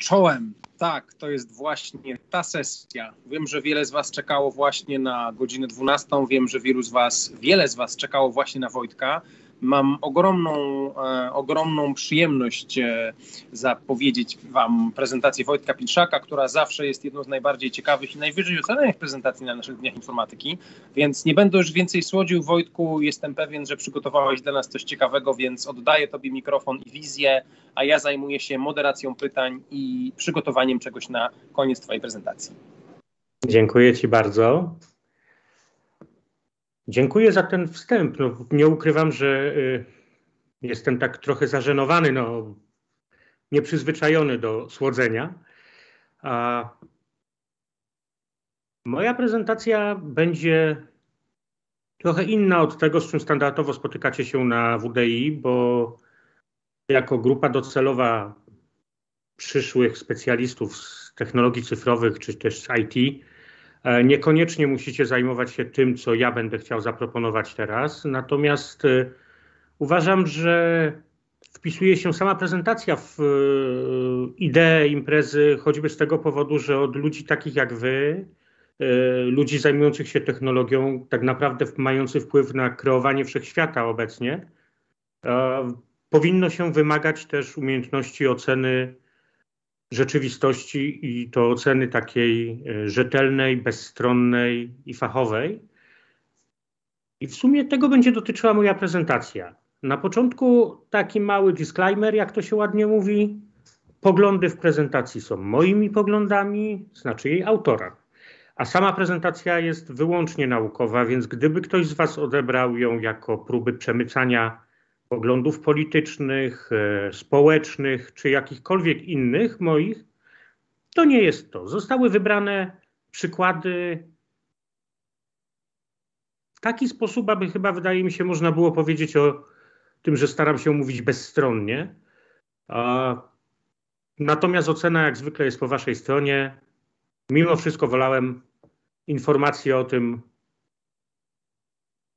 Czołem. Tak, to jest właśnie ta sesja. Wiem, że wiele z Was czekało właśnie na godzinę 12. Wiem, że wielu z Was, wiele z Was czekało właśnie na Wojtka. Mam ogromną, e, ogromną przyjemność e, zapowiedzieć Wam prezentację Wojtka Pilszaka, która zawsze jest jedną z najbardziej ciekawych i najwyżej ocenianych prezentacji na naszych Dniach Informatyki. Więc nie będę już więcej słodził. Wojtku, jestem pewien, że przygotowałeś dla nas coś ciekawego, więc oddaję Tobie mikrofon i wizję, a ja zajmuję się moderacją pytań i przygotowaniem czegoś na koniec Twojej prezentacji. Dziękuję Ci bardzo. Dziękuję za ten wstęp. No, nie ukrywam, że y, jestem tak trochę zażenowany, no, nieprzyzwyczajony do słodzenia. A moja prezentacja będzie trochę inna od tego, z czym standardowo spotykacie się na WDI, bo jako grupa docelowa przyszłych specjalistów z technologii cyfrowych czy też z IT, niekoniecznie musicie zajmować się tym, co ja będę chciał zaproponować teraz. Natomiast e, uważam, że wpisuje się sama prezentacja w e, ideę imprezy, choćby z tego powodu, że od ludzi takich jak wy, ludzi zajmujących się technologią, tak naprawdę mających wpływ na kreowanie wszechświata obecnie, powinno się wymagać też umiejętności oceny rzeczywistości i to oceny takiej e, rzetelnej, bezstronnej i fachowej. I w sumie tego będzie dotyczyła moja prezentacja. Na początku taki mały disclaimer, jak to się ładnie mówi. Poglądy w prezentacji są moimi poglądami, znaczy jej autora. A sama prezentacja jest wyłącznie naukowa, więc gdyby ktoś z Was odebrał ją jako próby przemycania poglądów politycznych, e, społecznych czy jakichkolwiek innych moich, to nie jest to. Zostały wybrane przykłady w taki sposób, aby chyba wydaje mi się można było powiedzieć o tym, że staram się mówić bezstronnie. Natomiast ocena jak zwykle jest po waszej stronie. Mimo wszystko wolałem informacje o tym,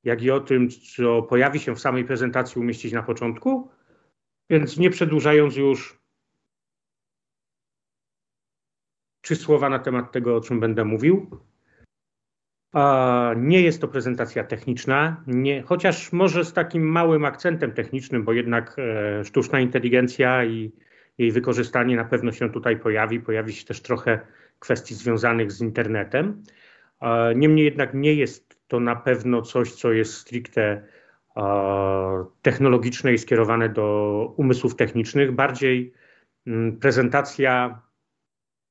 jak i o tym, co pojawi się w samej prezentacji, umieścić na początku. Więc nie przedłużając już, trzy słowa na temat tego, o czym będę mówił. Nie jest to prezentacja techniczna, nie, chociaż może z takim małym akcentem technicznym, bo jednak e, sztuczna inteligencja i jej wykorzystanie na pewno się tutaj pojawi. Pojawi się też trochę kwestii związanych z internetem. Niemniej jednak nie jest to na pewno coś, co jest stricte technologiczne i skierowane do umysłów technicznych, bardziej mm, prezentacja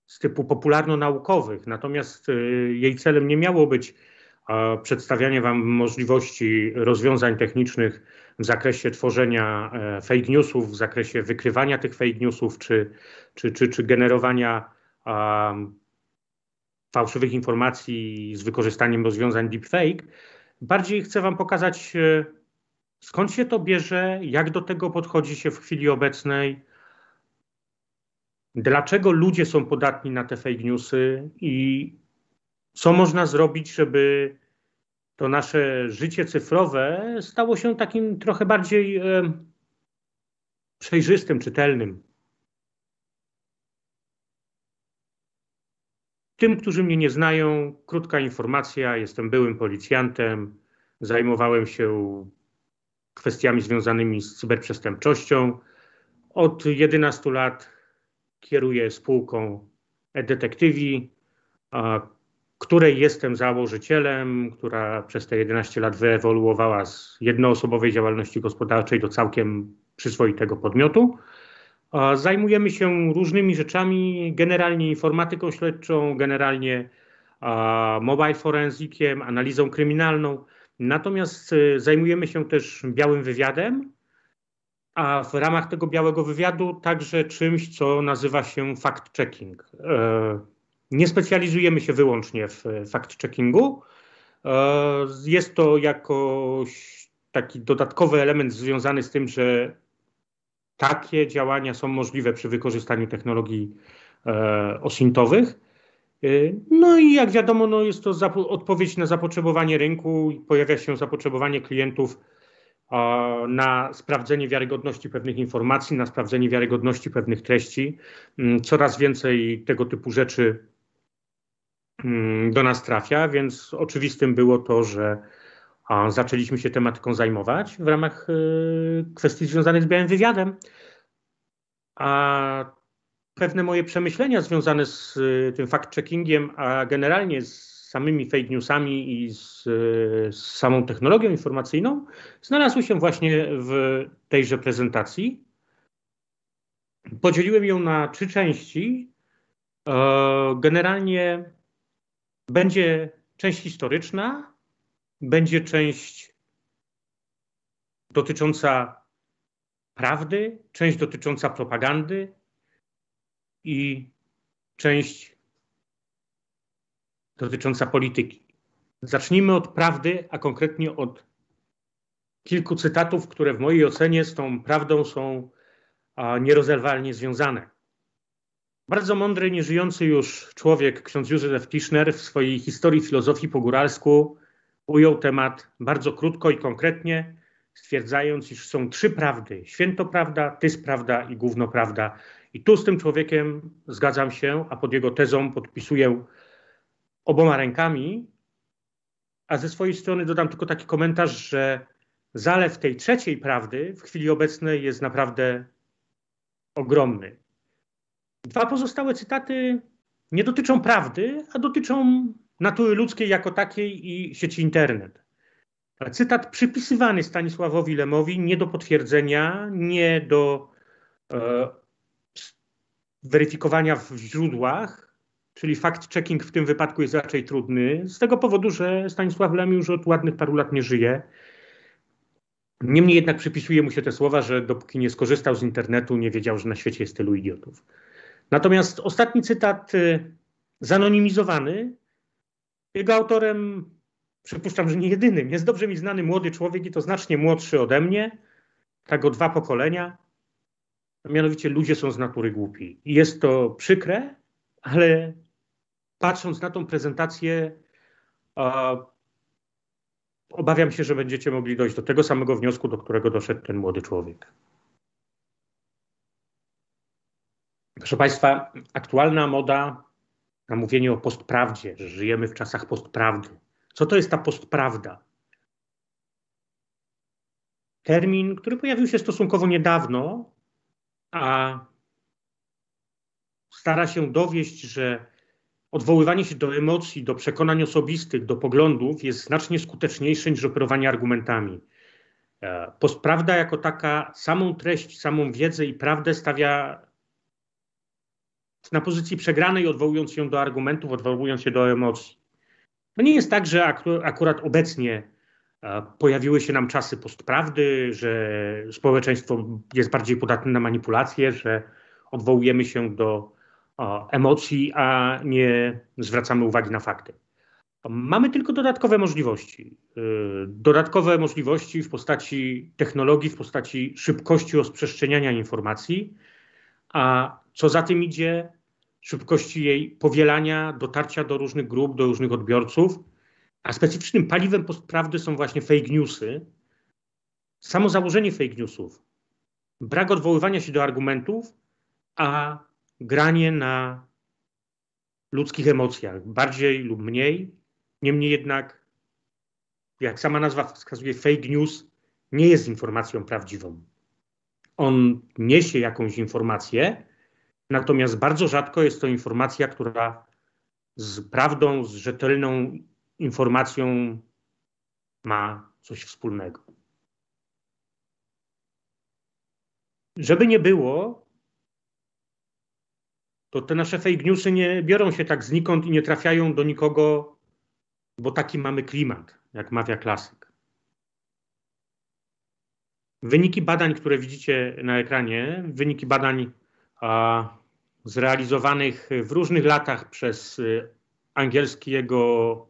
z typu popularno-naukowych. Natomiast y, jej celem nie miało być przedstawianie Wam możliwości rozwiązań technicznych w zakresie tworzenia e, fake newsów, w zakresie wykrywania tych fake newsów, czy, czy, czy, czy generowania fałszywych informacji z wykorzystaniem rozwiązań deepfake. Bardziej chcę Wam pokazać, e, skąd się to bierze, jak do tego podchodzi się w chwili obecnej, dlaczego ludzie są podatni na te fake newsy i co można zrobić, żeby to nasze życie cyfrowe stało się takim trochę bardziej e, przejrzystym, czytelnym. Tym, którzy mnie nie znają, krótka informacja. Jestem byłym policjantem. Zajmowałem się kwestiami związanymi z cyberprzestępczością. Od 11 lat kieruję spółką e-detektywi, której jestem założycielem, która przez te 11 lat wyewoluowała z jednoosobowej działalności gospodarczej do całkiem przyzwoitego podmiotu. Zajmujemy się różnymi rzeczami, generalnie informatyką śledczą, generalnie mobile forensikiem, analizą kryminalną. Natomiast y, zajmujemy się też białym wywiadem, a w ramach tego białego wywiadu także czymś, co nazywa się fact-checking. E, nie specjalizujemy się wyłącznie w fact-checkingu. E, jest to jakoś taki dodatkowy element związany z tym, że takie działania są możliwe przy wykorzystaniu technologii e, osintowych. E, no i jak wiadomo, no jest to odpowiedź na zapotrzebowanie rynku, pojawia się zapotrzebowanie klientów na sprawdzenie wiarygodności pewnych informacji, na sprawdzenie wiarygodności pewnych treści. Mm, coraz więcej tego typu rzeczy mm, do nas trafia, więc oczywistym było to, że zaczęliśmy się tematyką zajmować w ramach y, kwestii związanych z białym wywiadem. A pewne moje przemyślenia związane z y, tym fact-checkingiem, a generalnie z samymi fake newsami i z, z, samą technologią informacyjną, znalazły się właśnie w tejże prezentacji. Podzieliłem ją na trzy części. E, generalnie będzie część historyczna, będzie część dotycząca prawdy, część dotycząca propagandy i część dotycząca polityki. Zacznijmy od prawdy, a konkretnie od kilku cytatów, które w mojej ocenie z tą prawdą są nierozerwalnie związane. Bardzo mądry, nieżyjący już człowiek, ksiądz Józef Tischner w swojej historii filozofii po góralsku ujął temat bardzo krótko i konkretnie, stwierdzając, iż są trzy prawdy: świętoprawda, tysprawda i gównoprawda. I tu z tym człowiekiem zgadzam się, a pod jego tezą podpisuję oboma rękami, a ze swojej strony dodam tylko taki komentarz, że zalew tej trzeciej prawdy w chwili obecnej jest naprawdę ogromny. Dwa pozostałe cytaty nie dotyczą prawdy, a dotyczą natury ludzkiej jako takiej i sieci internet. Cytat przypisywany Stanisławowi Lemowi nie do potwierdzenia, nie do e, weryfikowania w źródłach, Czyli fact-checking w tym wypadku jest raczej trudny, z tego powodu, że Stanisław Lem już od ładnych paru lat nie żyje. Niemniej jednak przypisuje mu się te słowa, że dopóki nie skorzystał z internetu, nie wiedział, że na świecie jest tylu idiotów. Natomiast ostatni cytat, y, zanonimizowany, jego autorem, przypuszczam, że nie jedynym, jest dobrze mi znany młody człowiek i to znacznie młodszy ode mnie, tak o dwa pokolenia. Mianowicie ludzie są z natury głupi. I jest to przykre, ale patrząc na tą prezentację, obawiam się, że będziecie mogli dojść do tego samego wniosku, do którego doszedł ten młody człowiek. Proszę Państwa, aktualna moda na mówienie o postprawdzie, że żyjemy w czasach postprawdy. Co to jest ta postprawda? Termin, który pojawił się stosunkowo niedawno, a stara się dowieść, że odwoływanie się do emocji, do przekonań osobistych, do poglądów jest znacznie skuteczniejsze niż operowanie argumentami. E, postprawda jako taka samą treść, samą wiedzę i prawdę stawia na pozycji przegranej, odwołując się do argumentów, odwołując się do emocji. To nie jest tak, że akurat obecnie e, pojawiły się nam czasy postprawdy, że społeczeństwo jest bardziej podatne na manipulacje, że odwołujemy się do emocji, a nie zwracamy uwagi na fakty. Mamy tylko dodatkowe możliwości. Y, dodatkowe możliwości w postaci technologii, w postaci szybkości rozprzestrzeniania informacji, a co za tym idzie, szybkości jej powielania, dotarcia do różnych grup, do różnych odbiorców. A specyficznym paliwem postprawdy są właśnie fake newsy. Samo założenie fake newsów, brak odwoływania się do argumentów, a granie na ludzkich emocjach, bardziej lub mniej. Niemniej jednak, jak sama nazwa wskazuje, fake news nie jest informacją prawdziwą. On niesie jakąś informację, natomiast bardzo rzadko jest to informacja, która z prawdą, z rzetelną informacją ma coś wspólnego. Żeby nie było, to te nasze fake newsy nie biorą się tak znikąd i nie trafiają do nikogo, bo taki mamy klimat, jak mawia klasyk. Wyniki badań, które widzicie na ekranie, wyniki badań a, zrealizowanych w różnych latach przez y, angielskiego,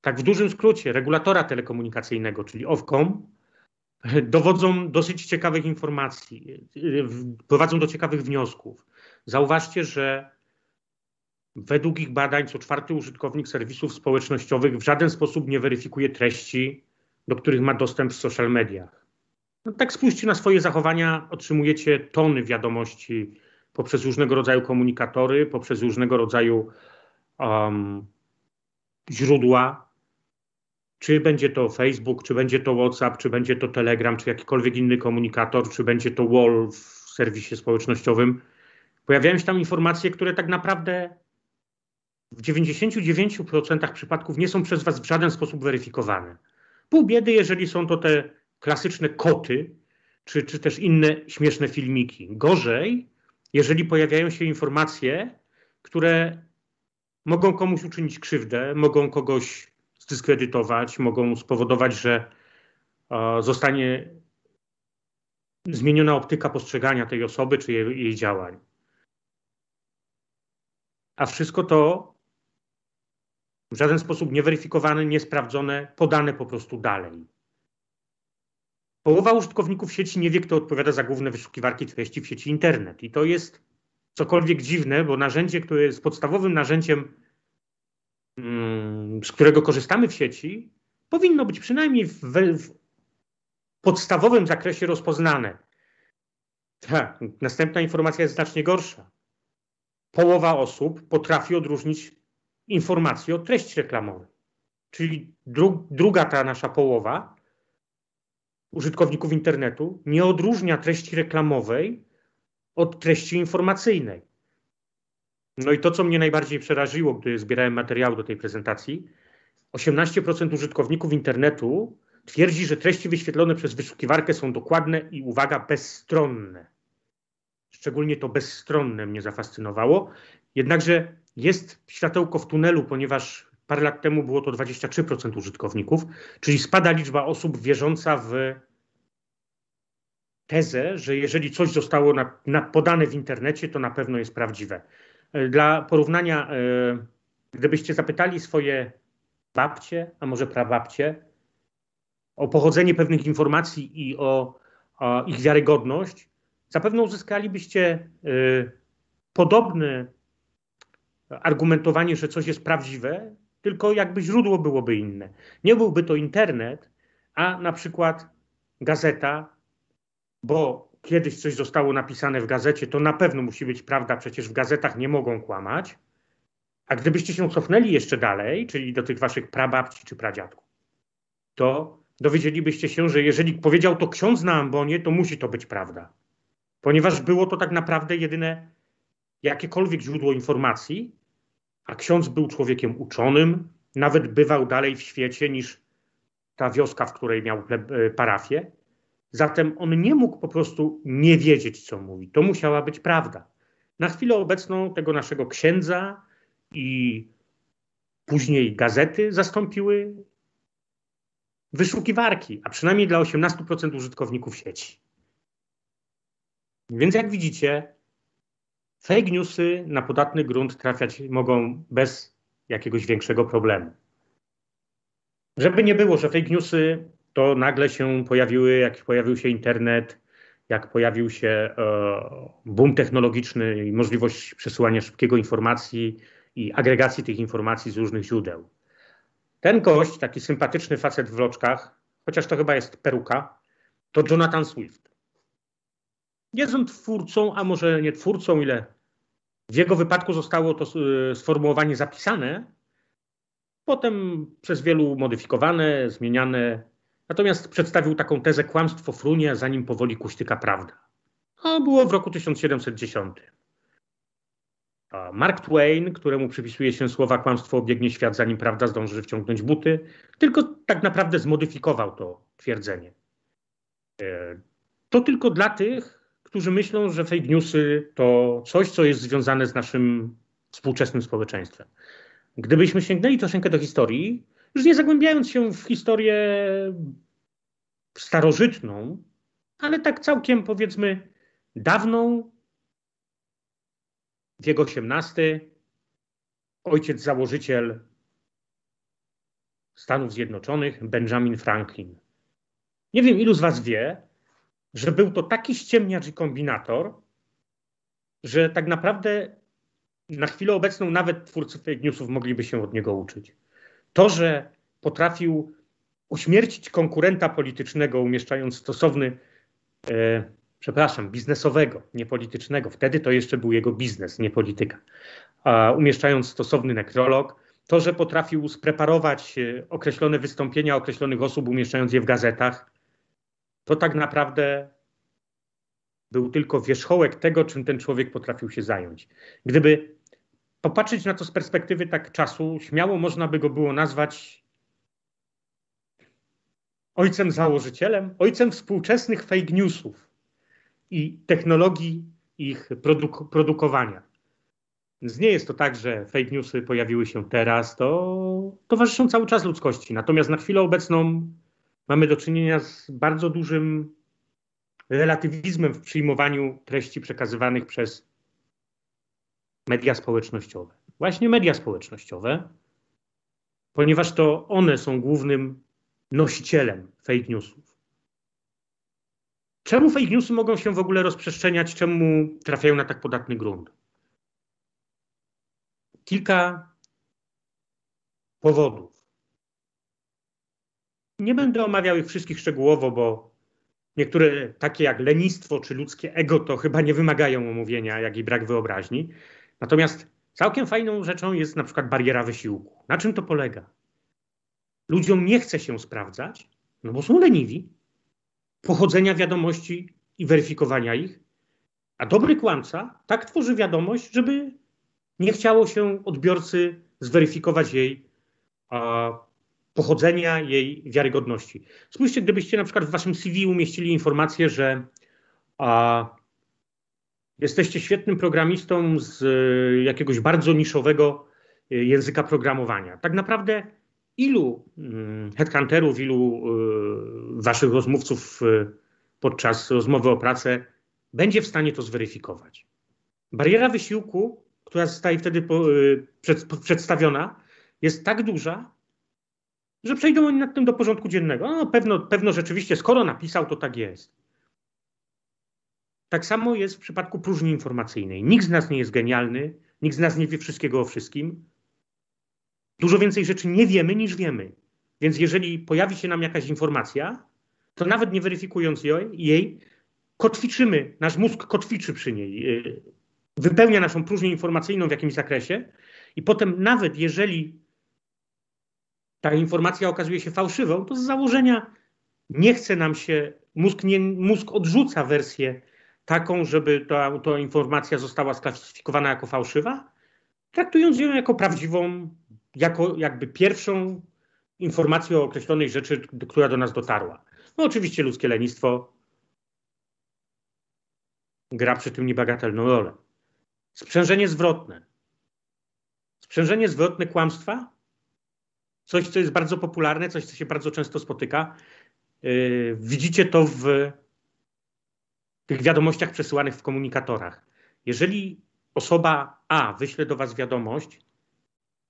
tak w dużym skrócie, regulatora telekomunikacyjnego, czyli Ofcom, dowodzą dosyć ciekawych informacji, y, prowadzą do ciekawych wniosków. Zauważcie, że według ich badań co czwarty użytkownik serwisów społecznościowych w żaden sposób nie weryfikuje treści, do których ma dostęp w social mediach. No, tak spójrzcie na swoje zachowania, otrzymujecie tony wiadomości poprzez różnego rodzaju komunikatory, poprzez różnego rodzaju um, źródła, czy będzie to Facebook, czy będzie to WhatsApp, czy będzie to Telegram, czy jakikolwiek inny komunikator, czy będzie to wall w serwisie społecznościowym, pojawiają się tam informacje, które tak naprawdę w 99% przypadków nie są przez Was w żaden sposób weryfikowane. Pół biedy, jeżeli są to te klasyczne koty, czy, czy też inne śmieszne filmiki. Gorzej, jeżeli pojawiają się informacje, które mogą komuś uczynić krzywdę, mogą kogoś zdyskredytować, mogą spowodować, że zostanie zmieniona optyka postrzegania tej osoby czy jej, jej działań. A wszystko to w żaden sposób nieweryfikowane, niesprawdzone, podane po prostu dalej. Połowa użytkowników sieci nie wie, kto odpowiada za główne wyszukiwarki treści w sieci internet. I to jest cokolwiek dziwne, bo narzędzie, które jest podstawowym narzędziem, mm, z którego korzystamy w sieci, powinno być przynajmniej w, w podstawowym zakresie rozpoznane. Tak, następna informacja jest znacznie gorsza. Połowa osób potrafi odróżnić informację od treści reklamowej. Czyli dru druga ta nasza połowa użytkowników internetu nie odróżnia treści reklamowej od treści informacyjnej. No i to, co mnie najbardziej przeraziło, gdy zbierałem materiał do tej prezentacji, 18% użytkowników internetu twierdzi, że treści wyświetlone przez wyszukiwarkę są dokładne i uwaga, bezstronne. Szczególnie to bezstronne mnie zafascynowało. Jednakże jest światełko w tunelu, ponieważ parę lat temu było to 23% użytkowników, czyli spada liczba osób wierząca w tezę, że jeżeli coś zostało na, na podane w internecie, to na pewno jest prawdziwe. Dla porównania, e, gdybyście zapytali swoje babcie, a może prababcie, o pochodzenie pewnych informacji i o, o ich wiarygodność, zapewne uzyskalibyście y, podobne argumentowanie, że coś jest prawdziwe, tylko jakby źródło byłoby inne. Nie byłby to internet, a na przykład gazeta, bo kiedyś coś zostało napisane w gazecie, to na pewno musi być prawda, przecież w gazetach nie mogą kłamać. A gdybyście się cofnęli jeszcze dalej, czyli do tych waszych prababci czy pradziadków, to dowiedzielibyście się, że jeżeli powiedział to ksiądz na ambonie, to musi to być prawda. Ponieważ było to tak naprawdę jedyne jakiekolwiek źródło informacji, a ksiądz był człowiekiem uczonym, nawet bywał dalej w świecie niż ta wioska, w której miał e, parafię. Zatem on nie mógł po prostu nie wiedzieć, co mówi. To musiała być prawda. Na chwilę obecną tego naszego księdza i później gazety zastąpiły wyszukiwarki, a przynajmniej dla 18% użytkowników sieci. Więc jak widzicie, fake newsy na podatny grunt trafiać mogą bez jakiegoś większego problemu. Żeby nie było, że fake newsy to nagle się pojawiły, jak pojawił się internet, jak pojawił się e, boom technologiczny i możliwość przesyłania szybkiego informacji i agregacji tych informacji z różnych źródeł. Ten gość, taki sympatyczny facet w wloczkach, chociaż to chyba jest peruka, to Jonathan Swift. Jest on twórcą, a może nie twórcą, ile w jego wypadku zostało to e, sformułowanie zapisane, potem przez wielu modyfikowane, zmieniane. Natomiast przedstawił taką tezę kłamstwo frunie, zanim powoli kuśtyka prawda. A było w roku 1710. Mark Twain, któremu przypisuje się słowa kłamstwo obiegnie świat, zanim prawda zdąży wciągnąć buty, tylko tak naprawdę zmodyfikował to twierdzenie. E, to tylko dla tych, którzy myślą, że fake newsy to coś, co jest związane z naszym współczesnym społeczeństwem. Gdybyśmy sięgnęli troszeczkę do historii, już nie zagłębiając się w historię starożytną, ale tak całkiem powiedzmy dawną, wiek XVIII, ojciec założyciel Stanów Zjednoczonych, Benjamin Franklin. Nie wiem, ilu z Was wie, że był to taki ściemniacz i kombinator, że tak naprawdę na chwilę obecną nawet twórcy fake newsów mogliby się od niego uczyć. To, że potrafił uśmiercić konkurenta politycznego, umieszczając stosowny, e, przepraszam, biznesowego, nie politycznego, wtedy to jeszcze był jego biznes, nie polityka, a umieszczając stosowny nekrolog, to, że potrafił spreparować e, określone wystąpienia określonych osób, umieszczając je w gazetach, to tak naprawdę był tylko wierzchołek tego, czym ten człowiek potrafił się zająć. Gdyby popatrzeć na to z perspektywy tak czasu, śmiało można by go było nazwać ojcem założycielem, ojcem współczesnych fake newsów i technologii ich produk produkowania. Więc nie jest to tak, że fake newsy pojawiły się teraz, to towarzyszą cały czas ludzkości. Natomiast na chwilę obecną mamy do czynienia z bardzo dużym relatywizmem w przyjmowaniu treści przekazywanych przez media społecznościowe. Właśnie media społecznościowe, ponieważ to one są głównym nosicielem fake newsów. Czemu fake newsy mogą się w ogóle rozprzestrzeniać? Czemu trafiają na tak podatny grunt? Kilka powodów. Nie będę omawiał ich wszystkich szczegółowo, bo niektóre takie jak lenistwo czy ludzkie ego to chyba nie wymagają omówienia, jak i brak wyobraźni. Natomiast całkiem fajną rzeczą jest na przykład bariera wysiłku. Na czym to polega? Ludziom nie chce się sprawdzać, no bo są leniwi, pochodzenia wiadomości i weryfikowania ich, a dobry kłamca tak tworzy wiadomość, żeby nie chciało się odbiorcy zweryfikować jej a, pochodzenia, jej wiarygodności. Spójrzcie, gdybyście na przykład w waszym CV umieścili informację, że a, jesteście świetnym programistą z y, jakiegoś bardzo niszowego y, języka programowania. Tak naprawdę ilu mm, headhunterów, ilu y, waszych rozmówców podczas rozmowy o pracę będzie w stanie to zweryfikować? Bariera wysiłku, która zostaje wtedy przedstawiona, jest tak duża, że przejdą oni nad tym do porządku dziennego. No, pewno, pewno rzeczywiście, skoro napisał, to tak jest. Tak samo jest w przypadku próżni informacyjnej. Nikt z nas nie jest genialny, nikt z nas nie wie wszystkiego o wszystkim. Dużo więcej rzeczy nie wiemy niż wiemy. Więc jeżeli pojawi się nam jakaś informacja, to nawet nie weryfikując jej, kotwiczymy, nasz mózg kotwiczy przy niej, y, wypełnia naszą próżnię informacyjną w jakimś zakresie i potem nawet jeżeli ta informacja okazuje się fałszywą, to z założenia nie chce nam się, mózg, nie, mózg odrzuca wersję taką, żeby ta, ta informacja została sklasyfikowana jako fałszywa, traktując ją jako prawdziwą, jako jakby pierwszą informację o określonej rzeczy, która do nas dotarła. No oczywiście ludzkie lenistwo gra przy tym niebagatelną rolę. Sprzężenie zwrotne. Sprzężenie zwrotne kłamstwa coś, co jest bardzo popularne, coś, co się bardzo często spotyka. Yy, widzicie to w tych wiadomościach przesyłanych w komunikatorach. Jeżeli osoba A wyśle do Was wiadomość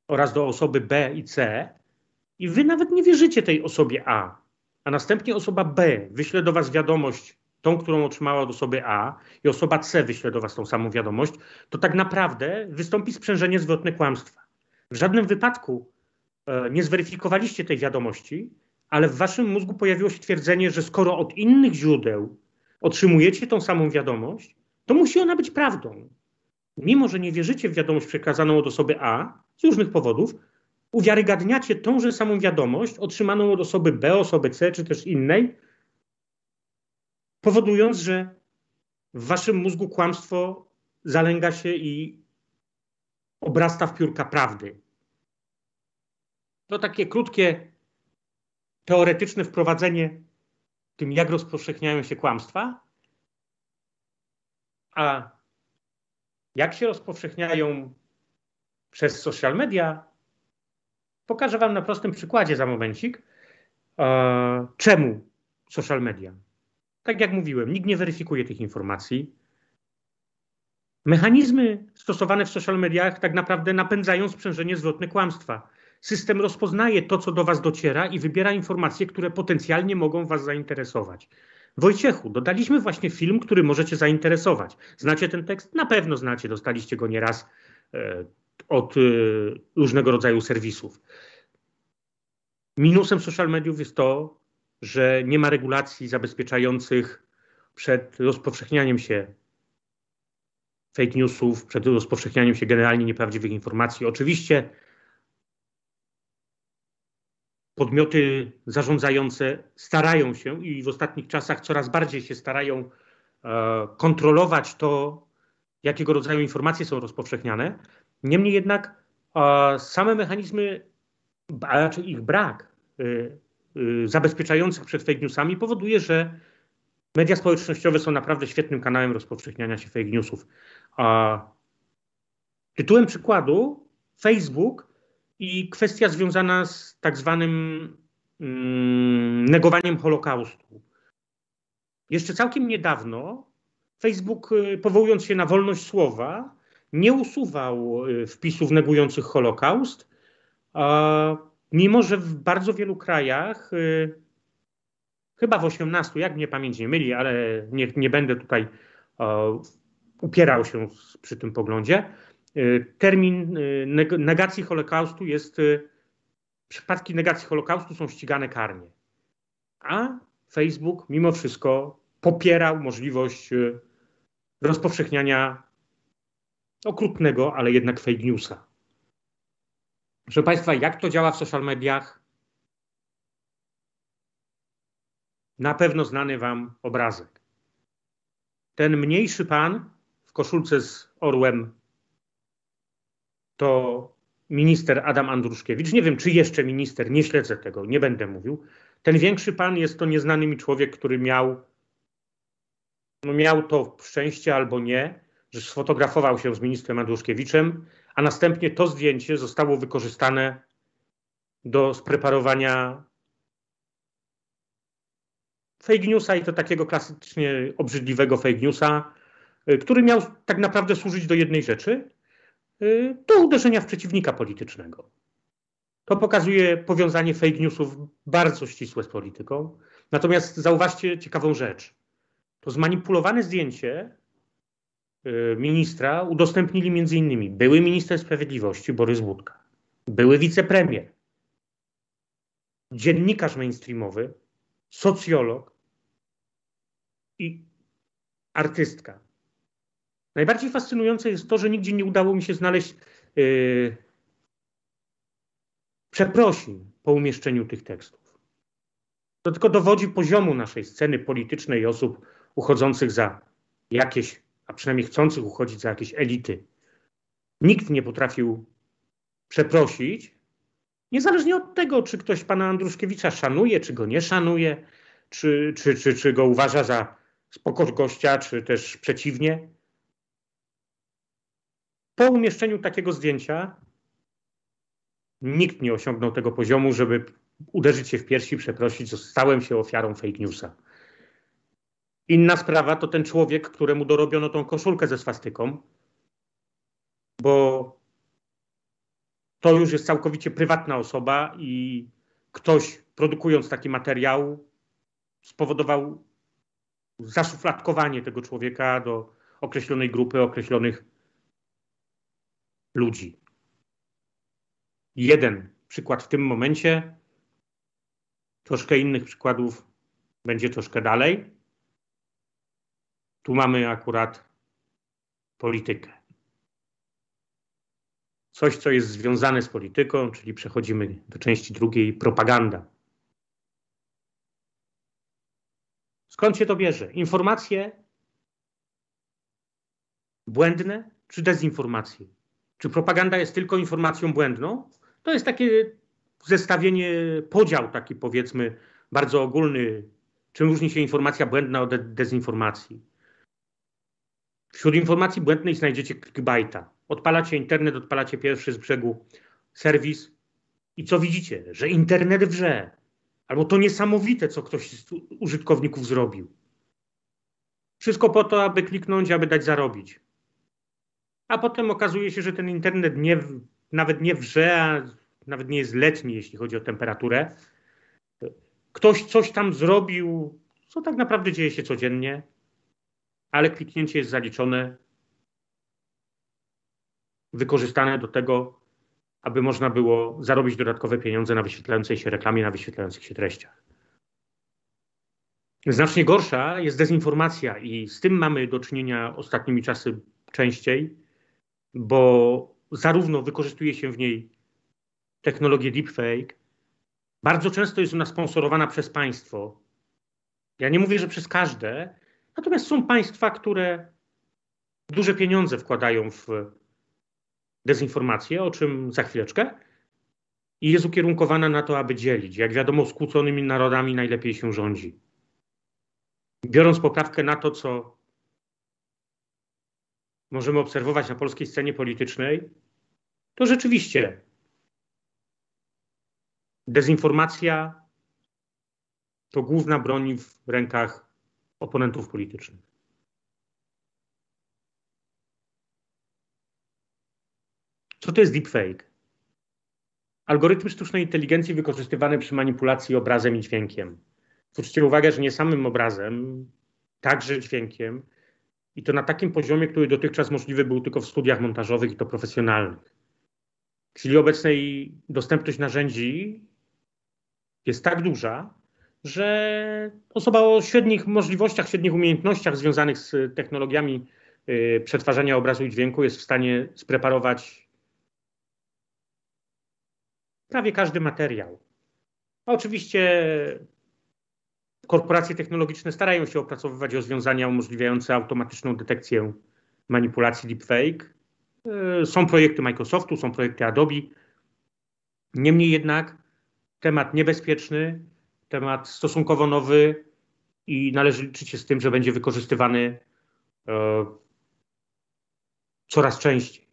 oraz do osoby B i C, i Wy nawet nie wierzycie tej osobie A, a następnie osoba B wyśle do Was wiadomość, tą, którą otrzymała od osoby A, i osoba C wyśle do Was tą samą wiadomość, to tak naprawdę wystąpi sprzężenie zwrotne kłamstwa. W żadnym wypadku nie zweryfikowaliście tej wiadomości, ale w waszym mózgu pojawiło się twierdzenie, że skoro od innych źródeł otrzymujecie tą samą wiadomość, to musi ona być prawdą. Mimo, że nie wierzycie w wiadomość przekazaną od osoby A z różnych powodów, uwiarygadniacie tąże samą wiadomość otrzymaną od osoby B, osoby C czy też innej, powodując, że w waszym mózgu kłamstwo zalęga się i obrasta w piórka prawdy. To takie krótkie, teoretyczne wprowadzenie tym, jak rozpowszechniają się kłamstwa, a jak się rozpowszechniają przez social media, pokażę Wam na prostym przykładzie za momencik. E, czemu social media? Tak jak mówiłem, nikt nie weryfikuje tych informacji. Mechanizmy stosowane w social mediach tak naprawdę napędzają sprzężenie zwrotne kłamstwa. System rozpoznaje to, co do Was dociera i wybiera informacje, które potencjalnie mogą Was zainteresować. Wojciechu, dodaliśmy właśnie film, który możecie zainteresować. Znacie ten tekst? Na pewno znacie, dostaliście go nieraz e, od e, różnego rodzaju serwisów. Minusem social mediów jest to, że nie ma regulacji zabezpieczających przed rozpowszechnianiem się fake newsów, przed rozpowszechnianiem się generalnie nieprawdziwych informacji. Oczywiście podmioty zarządzające starają się i w ostatnich czasach coraz bardziej się starają e, kontrolować to, jakiego rodzaju informacje są rozpowszechniane. Niemniej jednak e, same mechanizmy, a raczej ich brak, e, zabezpieczających przed fake newsami powoduje, że media społecznościowe są naprawdę świetnym kanałem rozpowszechniania się fake newsów. Tytułem przykładu Facebook i kwestia związana z tak zwanym mm, negowaniem Holokaustu. Jeszcze całkiem niedawno Facebook, y, powołując się na wolność słowa, nie usuwał y, wpisów negujących Holokaust, mimo że w bardzo wielu krajach, y, chyba w 18, jak mnie pamięć nie myli, ale nie, nie będę tutaj upierał się przy tym poglądzie, termin y, negacji Holokaustu jest, y, przypadki negacji Holokaustu są ścigane karnie. A Facebook mimo wszystko popierał możliwość rozpowszechniania okrutnego, ale jednak fake newsa. Proszę Państwa, jak to działa w social mediach? Na pewno znany Wam obrazek. Ten mniejszy pan w koszulce z orłem to minister Adam Andruszkiewicz. Nie wiem, czy jeszcze minister, nie śledzę tego, nie będę mówił. Ten większy pan jest to nieznany mi człowiek, który miał, no miał to szczęście albo nie, że sfotografował się z ministrem Andruszkiewiczem, a następnie to zdjęcie zostało wykorzystane do spreparowania fake newsa i to takiego klasycznie obrzydliwego fake newsa, y, który miał tak naprawdę służyć do jednej rzeczy, do uderzenia w przeciwnika politycznego. To pokazuje powiązanie fake newsów bardzo ścisłe z polityką. Natomiast zauważcie ciekawą rzecz. To zmanipulowane zdjęcie y, ministra udostępnili innymi były minister sprawiedliwości Borys Budka, były wicepremier, dziennikarz mainstreamowy, socjolog i artystka Najbardziej fascynujące jest to, że nigdzie nie udało mi się znaleźć yy, przeprosin po umieszczeniu tych tekstów. To tylko dowodzi poziomu naszej sceny politycznej osób uchodzących za jakieś, a przynajmniej chcących uchodzić za jakieś elity. Nikt nie potrafił przeprosić, niezależnie od tego, czy ktoś pana Andruszkiewicza szanuje, czy go nie szanuje, czy, czy, czy, czy go uważa za spoko gościa, czy też przeciwnie po umieszczeniu takiego zdjęcia nikt nie osiągnął tego poziomu, żeby uderzyć się w piersi przeprosić, że stałem się ofiarą fake newsa. Inna sprawa to ten człowiek, któremu dorobiono tą koszulkę ze swastyką, bo to już jest całkowicie prywatna osoba i ktoś produkując taki materiał spowodował zaszufladkowanie tego człowieka do określonej grupy, określonych ludzi. Jeden przykład w tym momencie, troszkę innych przykładów będzie troszkę dalej. Tu mamy akurat politykę. Coś, co jest związane z polityką, czyli przechodzimy do części drugiej propaganda. Skąd się to bierze? Informacje błędne czy dezinformacje? Czy propaganda jest tylko informacją błędną? To jest takie zestawienie, podział taki powiedzmy bardzo ogólny. Czym różni się informacja błędna od de dezinformacji? Wśród informacji błędnej znajdziecie clickbaita. Odpalacie internet, odpalacie pierwszy z brzegu serwis i co widzicie? Że internet wrze. Albo to niesamowite, co ktoś z użytkowników zrobił. Wszystko po to, aby kliknąć, aby dać zarobić a potem okazuje się, że ten internet nie, nawet nie wrze, a nawet nie jest letni, jeśli chodzi o temperaturę. Ktoś coś tam zrobił, co tak naprawdę dzieje się codziennie, ale kliknięcie jest zaliczone, wykorzystane do tego, aby można było zarobić dodatkowe pieniądze na wyświetlającej się reklamie, na wyświetlających się treściach. Znacznie gorsza jest dezinformacja i z tym mamy do czynienia ostatnimi czasy częściej, bo zarówno wykorzystuje się w niej technologię deepfake, bardzo często jest ona sponsorowana przez państwo. Ja nie mówię, że przez każde, natomiast są państwa, które duże pieniądze wkładają w dezinformację, o czym za chwileczkę, i jest ukierunkowana na to, aby dzielić. Jak wiadomo, skłóconymi narodami najlepiej się rządzi. Biorąc poprawkę na to, co możemy obserwować na polskiej scenie politycznej, to rzeczywiście dezinformacja to główna broń w rękach oponentów politycznych. Co to jest deepfake? Algorytmy sztucznej inteligencji wykorzystywane przy manipulacji obrazem i dźwiękiem. Zwróćcie uwagę, że nie samym obrazem, także dźwiękiem, i to na takim poziomie, który dotychczas możliwy był tylko w studiach montażowych i to profesjonalnych. W chwili obecnej dostępność narzędzi jest tak duża, że osoba o średnich możliwościach, średnich umiejętnościach związanych z technologiami y, przetwarzania obrazu i dźwięku jest w stanie spreparować prawie każdy materiał. oczywiście korporacje technologiczne starają się opracowywać rozwiązania umożliwiające automatyczną detekcję manipulacji deepfake. E, są projekty Microsoftu, są projekty Adobe. Niemniej jednak temat niebezpieczny, temat stosunkowo nowy i należy liczyć się z tym, że będzie wykorzystywany e, coraz częściej.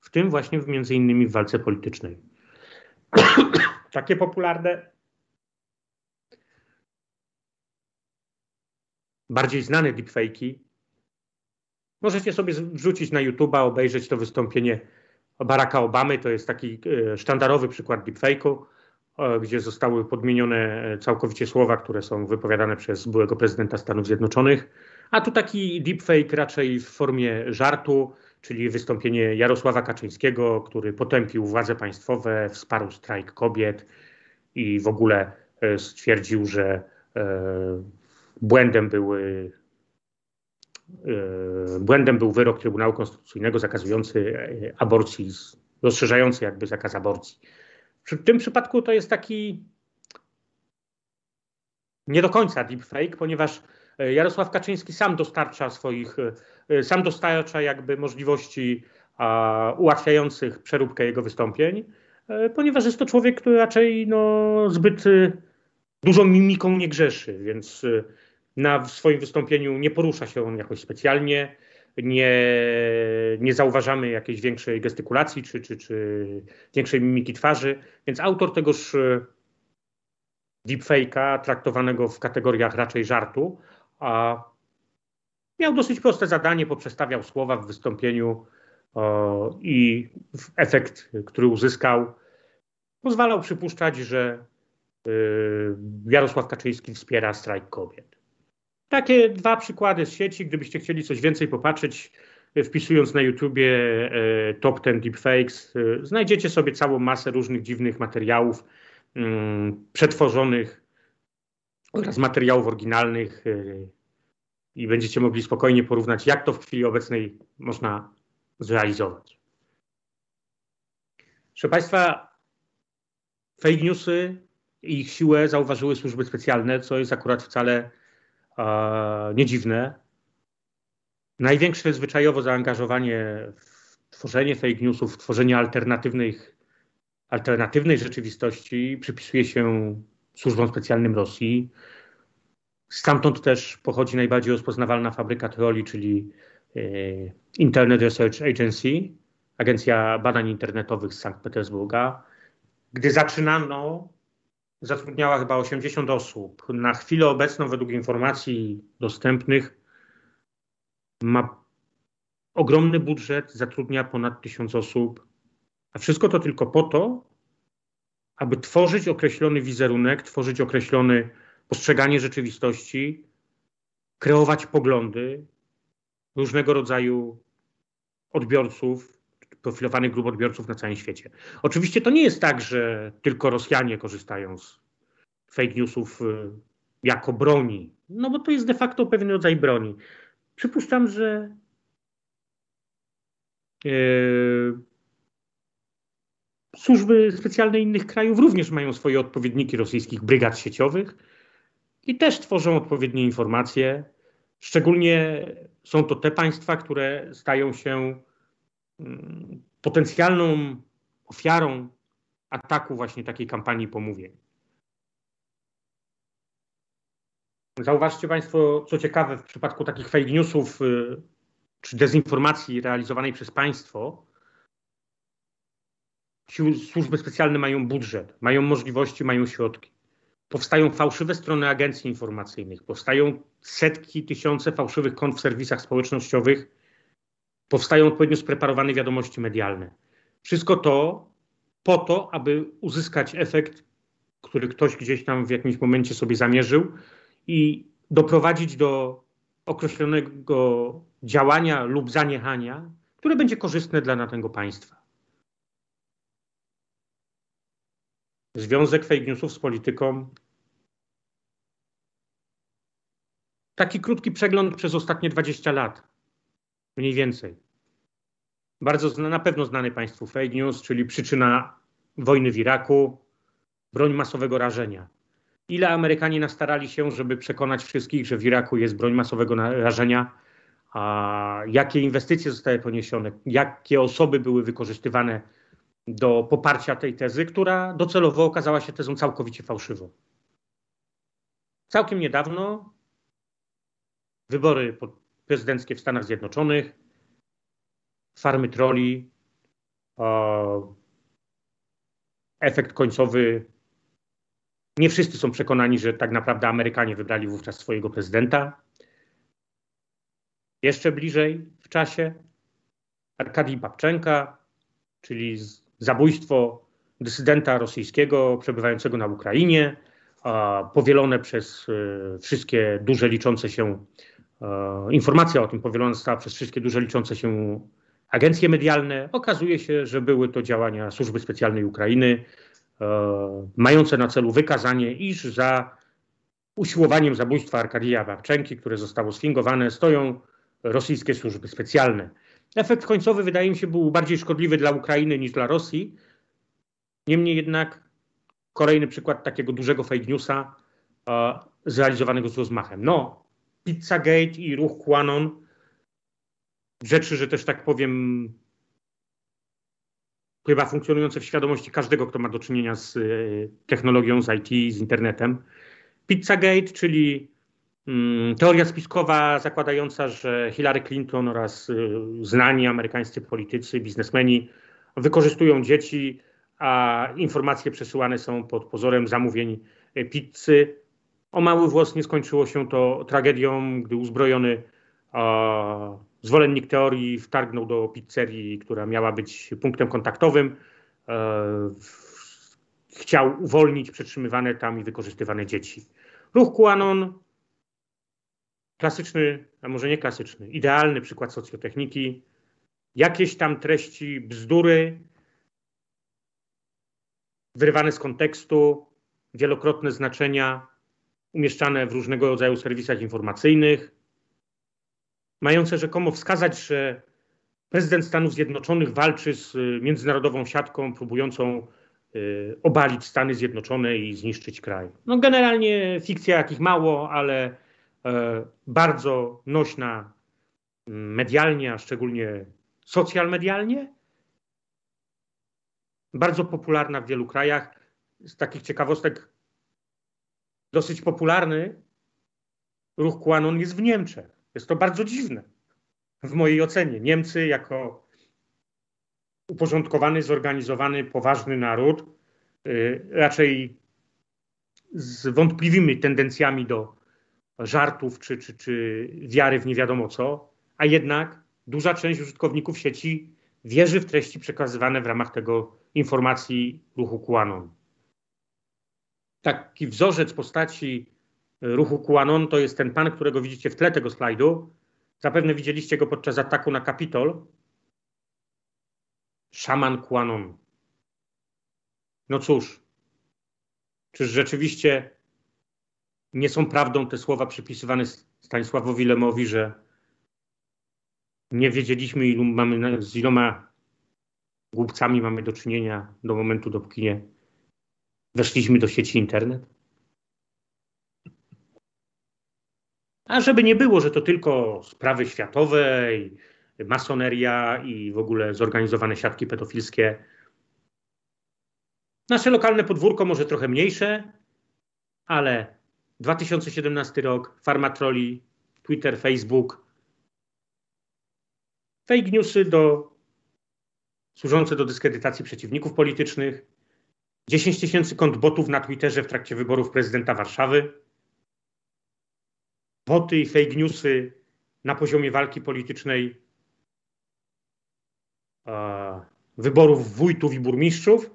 W tym właśnie między innymi w walce politycznej. Takie popularne bardziej znane deepfake'i, możecie sobie wrzucić na YouTube'a, obejrzeć to wystąpienie Baracka Obamy. To jest taki e, sztandarowy przykład deepfake'u, e, gdzie zostały podmienione e, całkowicie słowa, które są wypowiadane przez byłego prezydenta Stanów Zjednoczonych. A tu taki deepfake raczej w formie żartu, czyli wystąpienie Jarosława Kaczyńskiego, który potępił władze państwowe, wsparł strajk kobiet i w ogóle stwierdził, że Błędem były e, Błędem był wyrok Trybunału Konstytucyjnego zakazujący e, aborcji, rozszerzający jakby zakaz aborcji. W tym przypadku to jest taki nie do końca deepfake, ponieważ e, Jarosław Kaczyński sam dostarcza swoich, sam dostarcza jakby możliwości ułatwiających przeróbkę jego wystąpień, ponieważ jest to człowiek, który raczej no, zbyt dużą mimiką nie grzeszy, więc na swoim wystąpieniu nie porusza się on jakoś specjalnie, nie, nie zauważamy jakiejś większej gestykulacji czy, czy, czy większej mimiki twarzy, więc autor tegoż e, deepfake'a, traktowanego w kategoriach raczej żartu, a miał dosyć proste zadanie, poprzestawiał słowa w wystąpieniu o, i efekt, który uzyskał, pozwalał przypuszczać, że y, Jarosław Kaczyński wspiera strajk kobiet. Takie dwa przykłady z sieci. Gdybyście chcieli coś więcej popatrzeć, e, wpisując na YouTubie e, top 10 deepfakes, e, znajdziecie sobie całą masę różnych dziwnych materiałów mm, przetworzonych oraz materiałów oryginalnych i będziecie mogli spokojnie porównać, jak to w chwili obecnej można zrealizować. Proszę Państwa, fake newsy i ich siłę zauważyły służby specjalne, co jest akurat wcale nie dziwne. Największe zwyczajowo zaangażowanie w tworzenie fake newsów, w tworzenie alternatywnych, alternatywnej rzeczywistości przypisuje się służbom specjalnym Rosji. Stamtąd też pochodzi najbardziej rozpoznawalna fabryka troli, czyli e, Internet Research Agency, agencja badań internetowych z Sankt Petersburga. Gdy zaczynano zatrudniała chyba 80 osób. Na chwilę obecną, według informacji dostępnych, ma ogromny budżet, zatrudnia ponad 1000 osób. A wszystko to tylko po to, aby tworzyć określony wizerunek, tworzyć określone postrzeganie rzeczywistości, kreować poglądy różnego rodzaju odbiorców, wyprofilowanych grup odbiorców na całym świecie. Oczywiście to nie jest tak, że tylko Rosjanie korzystają z fake newsów y, jako broni, no bo to jest de facto pewien rodzaj broni. Przypuszczam, że yy, służby specjalne innych krajów również mają swoje odpowiedniki rosyjskich brygad sieciowych i też tworzą odpowiednie informacje. Szczególnie są to te państwa, które stają się potencjalną ofiarą ataku właśnie takiej kampanii pomówień. Zauważcie Państwo, co ciekawe, w przypadku takich fake newsów y, czy dezinformacji realizowanej przez państwo, służby specjalne mają budżet, mają możliwości, mają środki. Powstają fałszywe strony agencji informacyjnych, powstają setki, tysiące fałszywych kont w serwisach społecznościowych, powstają odpowiednio spreparowane wiadomości medialne. Wszystko to po to, aby uzyskać efekt, który ktoś gdzieś tam w jakimś momencie sobie zamierzył i doprowadzić do określonego działania lub zaniechania, które będzie korzystne dla danego państwa. Związek fake newsów z polityką. Taki krótki przegląd przez ostatnie 20 lat, mniej więcej. Bardzo na pewno znany Państwu fake news, czyli przyczyna wojny w Iraku, broń masowego rażenia. Ile Amerykanie nastarali się, żeby przekonać wszystkich, że w Iraku jest broń masowego rażenia, a jakie inwestycje zostały poniesione, jakie osoby były wykorzystywane do poparcia tej tezy, która docelowo okazała się tezą całkowicie fałszywą. Całkiem niedawno wybory prezydenckie w Stanach Zjednoczonych, farmy troli, efekt końcowy. Nie wszyscy są przekonani, że tak naprawdę Amerykanie wybrali wówczas swojego prezydenta. Jeszcze bliżej w czasie Arkadii Babczenka, czyli zabójstwo dysydenta rosyjskiego przebywającego na Ukrainie, powielone przez e, wszystkie duże liczące się, informacja o tym powielona została przez wszystkie duże liczące się agencje medialne. Okazuje się, że były to działania służby specjalnej Ukrainy, e, mające na celu wykazanie, iż za usiłowaniem zabójstwa Arkadija Babczenki, które zostało sfingowane, stoją rosyjskie służby specjalne. Efekt końcowy wydaje mi się był bardziej szkodliwy dla Ukrainy niż dla Rosji. Niemniej jednak kolejny przykład takiego dużego fake newsa e, zrealizowanego z rozmachem. No, Pizzagate i ruch Quanon, rzeczy, że też tak powiem, chyba funkcjonujące w świadomości każdego, kto ma do czynienia z e, technologią, z IT, z internetem. Pizzagate, czyli Mm, teoria spiskowa zakładająca, że Hillary Clinton oraz y, znani amerykańscy politycy, biznesmeni wykorzystują dzieci, a informacje przesyłane są pod pozorem zamówień y, pizzy. O mały włos nie skończyło się to tragedią, gdy uzbrojony zwolennik teorii wtargnął do pizzerii, która miała być punktem kontaktowym. E, chciał uwolnić przetrzymywane tam i wykorzystywane dzieci. Ruch QAnon klasyczny, a może nie klasyczny, idealny przykład socjotechniki, jakieś tam treści, bzdury, wyrywane z kontekstu, wielokrotne znaczenia umieszczane w różnego rodzaju serwisach informacyjnych, mające rzekomo wskazać, że prezydent Stanów Zjednoczonych walczy z międzynarodową siatką próbującą y, obalić Stany Zjednoczone i zniszczyć kraj. No generalnie fikcja jakich mało, ale E, bardzo nośna medialnie, a szczególnie socjalmedialnie, bardzo popularna w wielu krajach. Z takich ciekawostek dosyć popularny ruch Quanon jest w Niemczech. Jest to bardzo dziwne w mojej ocenie. Niemcy jako uporządkowany, zorganizowany, poważny naród, y, raczej z wątpliwymi tendencjami do żartów czy, czy, czy wiary w nie wiadomo co, a jednak duża część użytkowników sieci wierzy w treści przekazywane w ramach tego informacji ruchu QAnon. Taki wzorzec postaci ruchu QAnon to jest ten pan, którego widzicie w tle tego slajdu. Zapewne widzieliście go podczas ataku na Kapitol. szaman Quanon. No cóż, czyż rzeczywiście nie są prawdą te słowa przypisywane Stanisławowi Lemowi, że nie wiedzieliśmy, ilu mamy, z iloma głupcami mamy do czynienia do momentu, dopóki nie weszliśmy do sieci internet? A żeby nie było, że to tylko sprawy światowe, i masoneria i w ogóle zorganizowane siatki pedofilskie. Nasze lokalne podwórko może trochę mniejsze, ale 2017 rok, Farmatroli, Twitter, Facebook, fake newsy do, służące do dyskredytacji przeciwników politycznych, 10 tysięcy kont botów na Twitterze w trakcie wyborów prezydenta Warszawy, boty i fake newsy na poziomie walki politycznej wyborów wójtów i burmistrzów.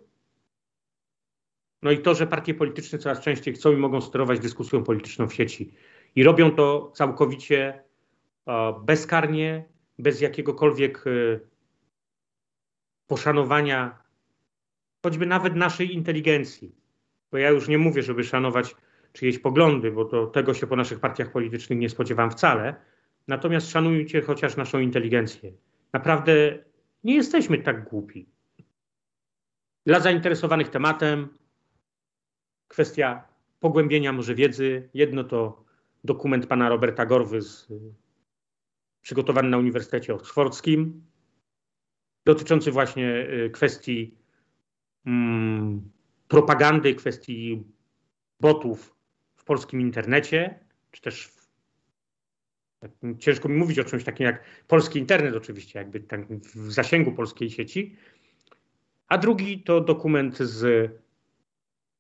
No i to, że partie polityczne coraz częściej chcą i mogą sterować dyskusją polityczną w sieci. I robią to całkowicie bezkarnie, bez jakiegokolwiek e, poszanowania choćby nawet naszej inteligencji. Bo ja już nie mówię, żeby szanować czyjeś poglądy, bo to tego się po naszych partiach politycznych nie spodziewam wcale. Natomiast szanujcie chociaż naszą inteligencję. Naprawdę nie jesteśmy tak głupi. Dla zainteresowanych tematem kwestia pogłębienia może wiedzy. Jedno to dokument pana Roberta Gorwy z, przygotowany na Uniwersytecie Oksfordzkim, dotyczący właśnie y, kwestii mm, propagandy, kwestii botów w polskim internecie, czy też w, ciężko mi mówić o czymś takim jak polski internet oczywiście, jakby tak w zasięgu polskiej sieci, a drugi to dokument z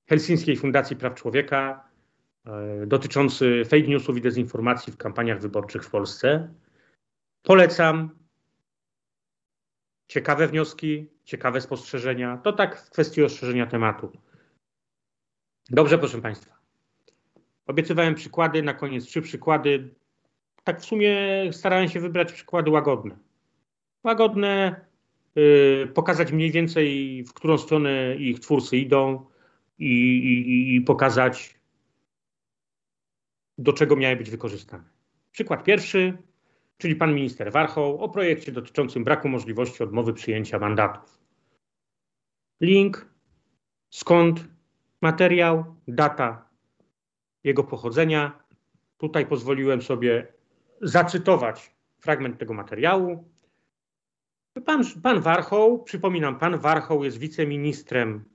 Helsińskiej Fundacji Praw Człowieka e, dotyczący fake newsów i dezinformacji w kampaniach wyborczych w Polsce. Polecam. Ciekawe wnioski, ciekawe spostrzeżenia. To tak w kwestii rozszerzenia tematu. Dobrze, proszę Państwa. Obiecywałem przykłady, na koniec trzy przykłady. Tak w sumie starałem się wybrać przykłady łagodne. Łagodne, yy, pokazać mniej więcej, w którą stronę ich twórcy idą i, i, i pokazać, do czego miały być wykorzystane. Przykład pierwszy, czyli pan minister Warchoł, o projekcie dotyczącym braku możliwości odmowy przyjęcia mandatów. Link, skąd materiał, data jego pochodzenia. Tutaj pozwoliłem sobie zacytować fragment tego materiału. Pan, pan Warchoł, przypominam, pan Warchoł jest wiceministrem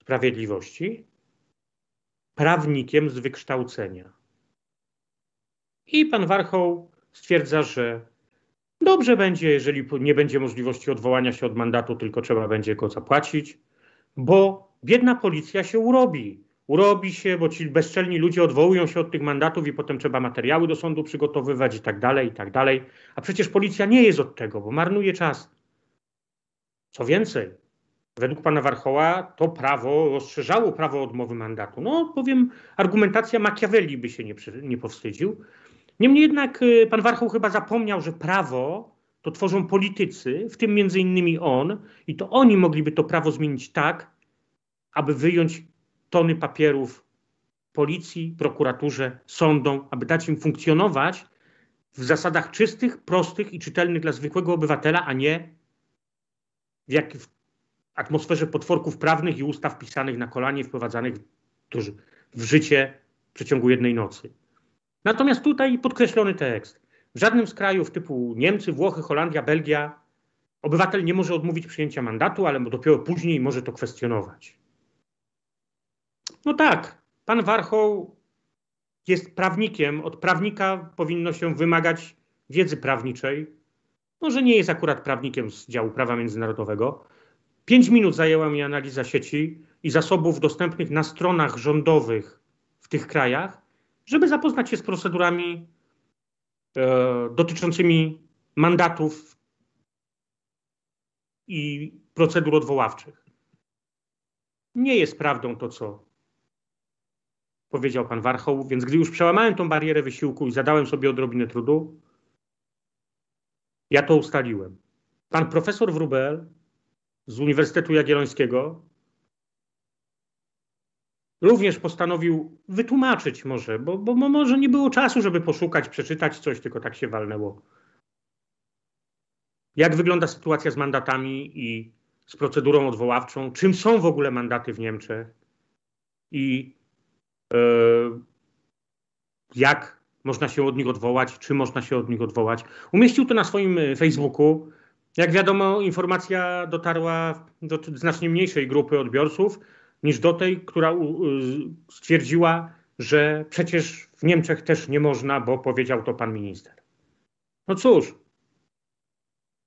sprawiedliwości, prawnikiem z wykształcenia. I pan Warchoł stwierdza, że dobrze będzie, jeżeli nie będzie możliwości odwołania się od mandatu, tylko trzeba będzie go zapłacić, bo biedna policja się urobi. Urobi się, bo ci bezczelni ludzie odwołują się od tych mandatów i potem trzeba materiały do sądu przygotowywać i tak dalej, i tak dalej. A przecież policja nie jest od tego, bo marnuje czas. Co więcej, według pana Warchoła to prawo rozszerzało prawo odmowy mandatu. No, powiem, argumentacja Machiavelli by się nie, nie powstydził. Niemniej jednak y, pan Warchoł chyba zapomniał, że prawo to tworzą politycy, w tym między innymi on, i to oni mogliby to prawo zmienić tak, aby wyjąć tony papierów policji, prokuraturze, sądom, aby dać im funkcjonować w zasadach czystych, prostych i czytelnych dla zwykłego obywatela, a nie w, jak, w atmosferze potworków prawnych i ustaw pisanych na kolanie, wprowadzanych w, w życie w przeciągu jednej nocy. Natomiast tutaj podkreślony tekst. W żadnym z krajów typu Niemcy, Włochy, Holandia, Belgia obywatel nie może odmówić przyjęcia mandatu, ale dopiero później może to kwestionować. No tak, pan Warchoł jest prawnikiem. Od prawnika powinno się wymagać wiedzy prawniczej. Może nie jest akurat prawnikiem z działu prawa międzynarodowego. Pięć minut zajęła mi analiza sieci i zasobów dostępnych na stronach rządowych w tych krajach, żeby zapoznać się z procedurami e, dotyczącymi mandatów i procedur odwoławczych. Nie jest prawdą to, co powiedział pan Warchoł, więc gdy już przełamałem tą barierę wysiłku i zadałem sobie odrobinę trudu, ja to ustaliłem. pan profesor Wrubel z Uniwersytetu Jagiellońskiego również postanowił wytłumaczyć może, bo, bo może nie było czasu, żeby poszukać, przeczytać coś, tylko tak się walnęło. Jak wygląda sytuacja z mandatami i z procedurą odwoławczą? Czym są w ogóle mandaty w Niemczech? I yy, jak można się od nich odwołać? Czy można się od nich odwołać? Umieścił to na swoim Facebooku. Jak wiadomo, informacja dotarła do znacznie mniejszej grupy odbiorców niż do tej, która stwierdziła, że przecież w Niemczech też nie można, bo powiedział to pan minister. No cóż,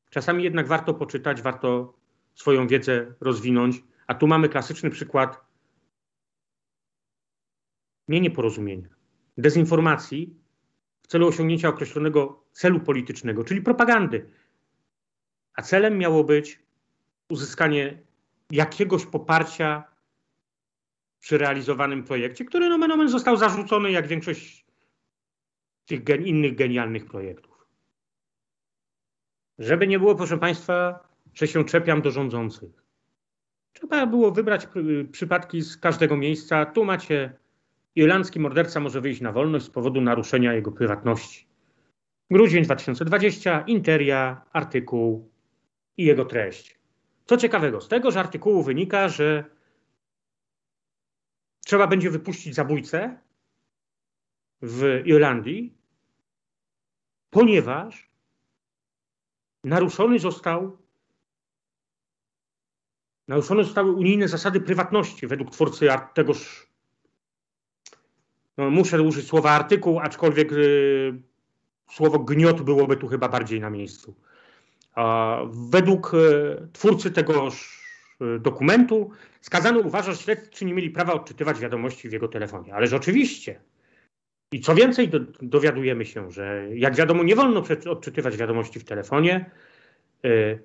czasami jednak warto poczytać, warto swoją wiedzę rozwinąć, a tu mamy klasyczny przykład nie nieporozumienia, dezinformacji w celu osiągnięcia określonego celu politycznego, czyli propagandy. A celem miało być uzyskanie jakiegoś poparcia przy realizowanym projekcie, który nomen omen został zarzucony jak większość tych gen, innych genialnych projektów. Żeby nie było, proszę Państwa, że się czepiam do rządzących. Trzeba było wybrać przypadki z każdego miejsca. Tu macie irlandzki morderca może wyjść na wolność z powodu naruszenia jego prywatności. Grudzień 2020, Interia, artykuł i jego treść. Co ciekawego, z tegoż artykułu wynika, że trzeba będzie wypuścić zabójcę w Irlandii, ponieważ naruszony został naruszone zostały unijne zasady prywatności według twórcy tegoż no, muszę użyć słowa artykuł, aczkolwiek y, słowo gniot byłoby tu chyba bardziej na miejscu. A według y, twórcy tegoż dokumentu skazany uważa, że śledczy nie mieli prawa odczytywać wiadomości w jego telefonie. Ależ oczywiście. I co więcej, do, dowiadujemy się, że jak wiadomo, nie wolno odczytywać wiadomości w telefonie, y,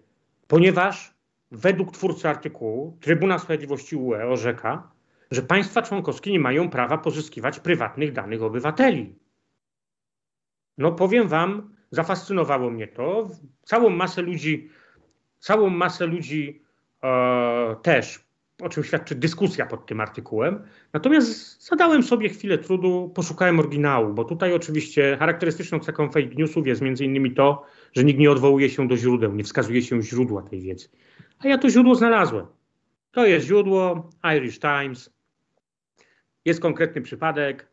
ponieważ według twórcy artykułu Trybunał Sprawiedliwości UE orzeka, że państwa członkowskie nie mają prawa pozyskiwać prywatnych danych obywateli. No powiem wam, zafascynowało mnie to. Całą masę ludzi, całą masę ludzi e, też, o czym świadczy dyskusja pod tym artykułem. Natomiast zadałem sobie chwilę trudu, poszukałem oryginału, bo tutaj oczywiście charakterystyczną cechą fake newsów jest między innymi to, że nikt nie odwołuje się do źródeł, nie wskazuje się źródła tej wiedzy. A ja to źródło znalazłem. To jest źródło Irish Times, jest konkretny przypadek,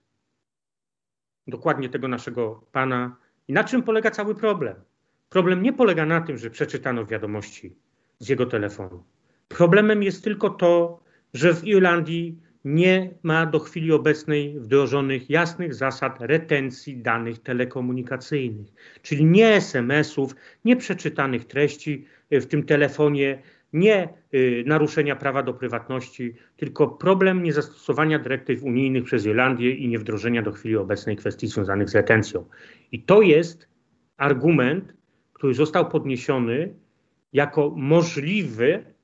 dokładnie tego naszego pana. I na czym polega cały problem? Problem nie polega na tym, że przeczytano wiadomości z jego telefonu. Problemem jest tylko to, że w Irlandii nie ma do chwili obecnej wdrożonych jasnych zasad retencji danych telekomunikacyjnych, czyli nie SMS-ów, nie przeczytanych treści w tym telefonie, nie y, naruszenia prawa do prywatności, tylko problem niezastosowania dyrektyw unijnych przez Irlandię i niewdrożenia do chwili obecnej kwestii związanych z retencją. I to jest argument, który został podniesiony jako możliwy,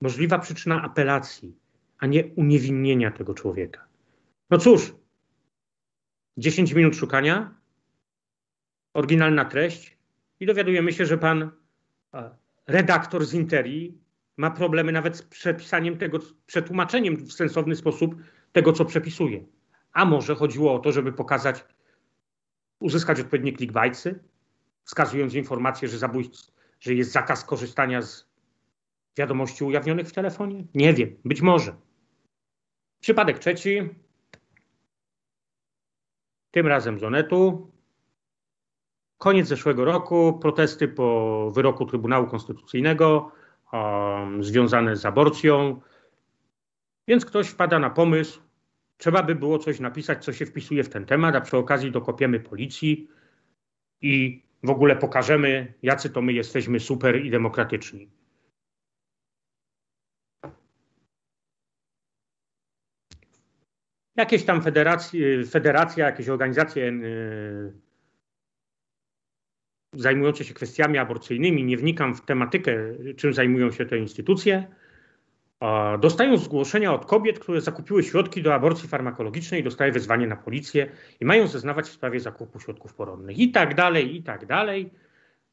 możliwa przyczyna apelacji, a nie uniewinnienia tego człowieka. No cóż, 10 minut szukania, oryginalna treść i dowiadujemy się, że pan redaktor z Interi ma problemy nawet z przepisaniem tego, przetłumaczeniem w sensowny sposób tego, co przepisuje. A może chodziło o to, żeby pokazać, uzyskać odpowiednie clickbaitsy, wskazując informację, że że jest zakaz korzystania z wiadomości ujawnionych w telefonie? Nie wiem, być może. Przypadek trzeci. Tym razem z Onetu. Koniec zeszłego roku, protesty po wyroku Trybunału Konstytucyjnego um, związane z aborcją. Więc ktoś wpada na pomysł, trzeba by było coś napisać, co się wpisuje w ten temat, a przy okazji dokopiemy policji i w ogóle pokażemy, jacy to my jesteśmy super i demokratyczni. Jakieś tam federacje, federacja, jakieś organizacje yy, zajmujące się kwestiami aborcyjnymi, nie wnikam w tematykę, czym zajmują się te instytucje, dostają zgłoszenia od kobiet, które zakupiły środki do aborcji farmakologicznej, dostają wezwanie na policję i mają zeznawać w sprawie zakupu środków poronnych i tak dalej, i tak dalej.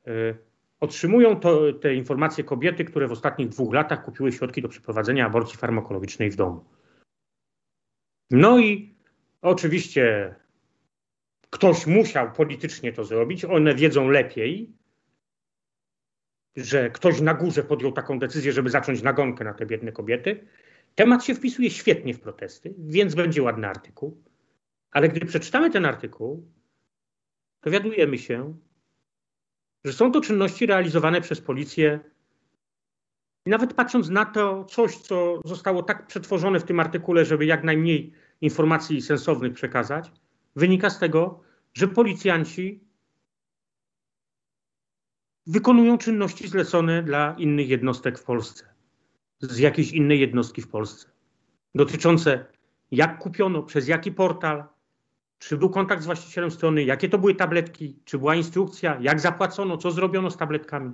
Y, Otrzymują to, te informacje kobiety, które w ostatnich dwóch latach kupiły środki do przeprowadzenia aborcji farmakologicznej w domu. No i oczywiście ktoś musiał politycznie to zrobić, one wiedzą lepiej, że ktoś na górze podjął taką decyzję, żeby zacząć nagonkę na te biedne kobiety. Temat się wpisuje świetnie w protesty, więc będzie ładny artykuł. Ale gdy przeczytamy ten artykuł, dowiadujemy się, że są to czynności realizowane przez policję. I nawet patrząc na to coś, co zostało tak przetworzone w tym artykule, żeby jak najmniej informacji sensownych przekazać, wynika z tego, że policjanci wykonują czynności zlecone dla innych jednostek w Polsce, z jakiejś innej jednostki w Polsce, dotyczące jak kupiono, przez jaki portal, czy był kontakt z właścicielem strony, jakie to były tabletki, czy była instrukcja, jak zapłacono, co zrobiono z tabletkami.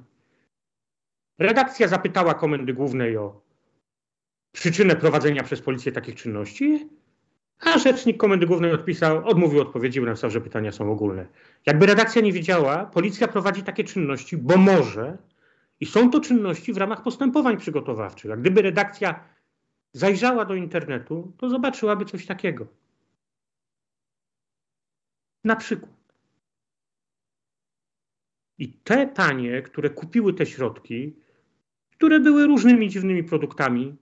Redakcja zapytała Komendy Głównej o przyczynę prowadzenia przez policję takich czynności, a rzecznik Komendy Głównej odpisał, odmówił odpowiedzi, bo napisał, że pytania są ogólne. Jakby redakcja nie wiedziała, policja prowadzi takie czynności, bo może i są to czynności w ramach postępowań przygotowawczych. A gdyby redakcja zajrzała do internetu, to zobaczyłaby coś takiego. Na przykład. I te panie, które kupiły te środki, które były różnymi dziwnymi produktami,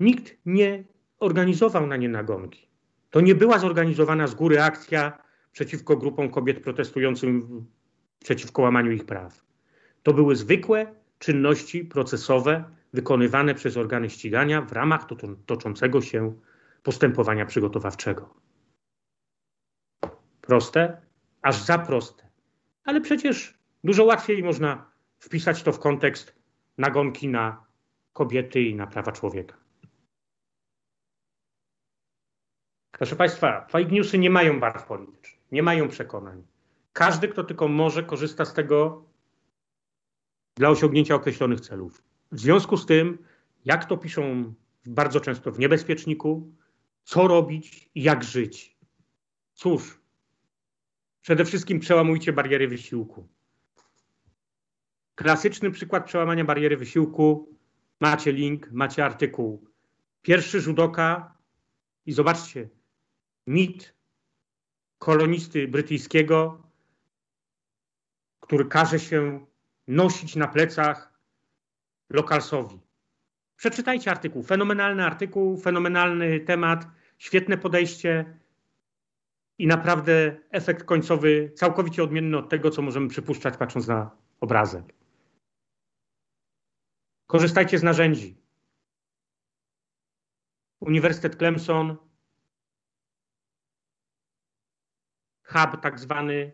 nikt nie organizował na nie nagonki. To nie była zorganizowana z góry akcja przeciwko grupom kobiet protestującym przeciwko łamaniu ich praw. To były zwykłe czynności procesowe wykonywane przez organy ścigania w ramach toczącego się postępowania przygotowawczego. Proste, aż za proste. Ale przecież dużo łatwiej można wpisać to w kontekst nagonki na kobiety i na prawa człowieka. Proszę Państwa, fake newsy nie mają barw politycznych, nie mają przekonań. Każdy, kto tylko może, korzysta z tego dla osiągnięcia określonych celów. W związku z tym, jak to piszą bardzo często w niebezpieczniku, co robić i jak żyć. Cóż, przede wszystkim przełamujcie bariery wysiłku. Klasyczny przykład przełamania bariery wysiłku. Macie link, macie artykuł. Pierwszy judoka i zobaczcie, mit kolonisty brytyjskiego, który każe się nosić na plecach lokalsowi. Przeczytajcie artykuł. Fenomenalny artykuł, fenomenalny temat, świetne podejście i naprawdę efekt końcowy całkowicie odmienny od tego, co możemy przypuszczać, patrząc na obrazek. Korzystajcie z narzędzi. Uniwersytet Clemson hub tak zwany,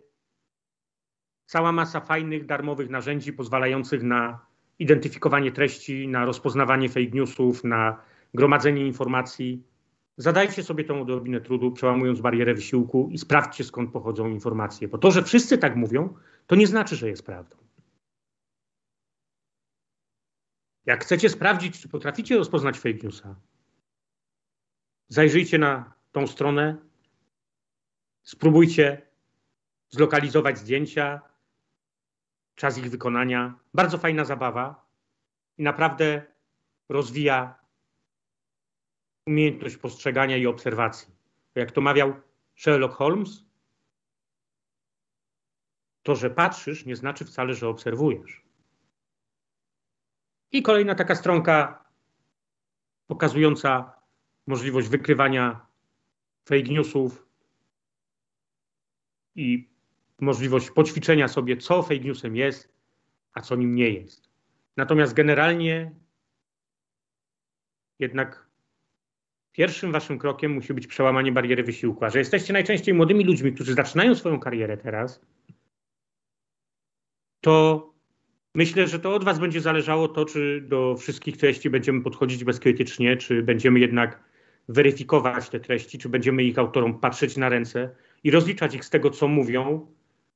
cała masa fajnych, darmowych narzędzi pozwalających na identyfikowanie treści, na rozpoznawanie fake newsów, na gromadzenie informacji. Zadajcie sobie tą odrobinę trudu, przełamując barierę wysiłku i sprawdźcie, skąd pochodzą informacje. Bo to, że wszyscy tak mówią, to nie znaczy, że jest prawdą. Jak chcecie sprawdzić, czy potraficie rozpoznać fake newsa, zajrzyjcie na tą stronę Spróbujcie zlokalizować zdjęcia, czas ich wykonania. Bardzo fajna zabawa i naprawdę rozwija umiejętność postrzegania i obserwacji. Jak to mawiał Sherlock Holmes, to, że patrzysz, nie znaczy wcale, że obserwujesz. I kolejna taka stronka pokazująca możliwość wykrywania fake newsów, i możliwość poćwiczenia sobie, co fake newsem jest, a co nim nie jest. Natomiast generalnie jednak pierwszym waszym krokiem musi być przełamanie bariery wysiłku. A że jesteście najczęściej młodymi ludźmi, którzy zaczynają swoją karierę teraz, to myślę, że to od was będzie zależało to, czy do wszystkich treści będziemy podchodzić bezkrytycznie, czy będziemy jednak weryfikować te treści, czy będziemy ich autorom patrzeć na ręce i rozliczać ich z tego, co mówią,